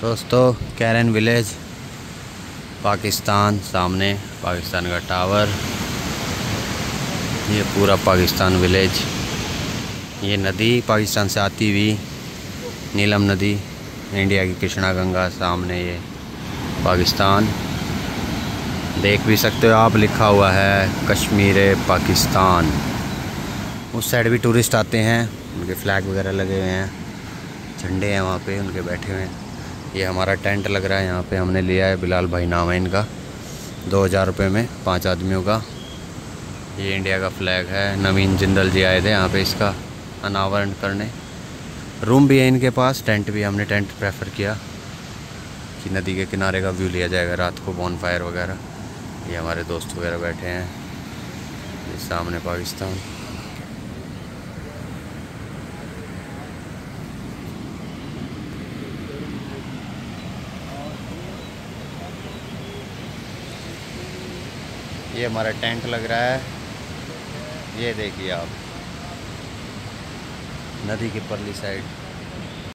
दोस्तों Karen village Pakistan, सामने पाकिस्तान का टावर। ये पूरा पाकिस्तान विलेज ये नदी पाकिस्तान से आती हुई नीलम नदी इंडिया की कृष्णा गंगा, सामने ये पाकिस्तान। देख भी सकते हो आप, लिखा हुआ है, कश्मीर, पाकिस्तान। उस साइड भी टूरिस्ट आते हैं, उनके फ्लैग वगैरह लगे हुए हैं, झंडे हैं वहाँ पे, उनके बैठे हुए हैं। ये हमारा टेंट लग रहा है, यहाँ पे हमने लिया है बिलाल भाई नाम है इनका दो हज़ार रुपये में, पाँच आदमियों का। ये इंडिया का फ्लैग है। नवीन जिंदल जी आए थे यहाँ पे इसका अनावरण करने। रूम भी है इनके पास, टेंट भी हमने टेंट प्रेफर किया कि नदी के किनारे का व्यू लिया जाएगा, रात को बॉन फायर वगैरह। ये हमारे दोस्त वगैरह बैठे हैं। ये सामने पाकिस्तान। ये हमारा टेंट लग रहा है। ये देखिए आप। नदी की परली साइड।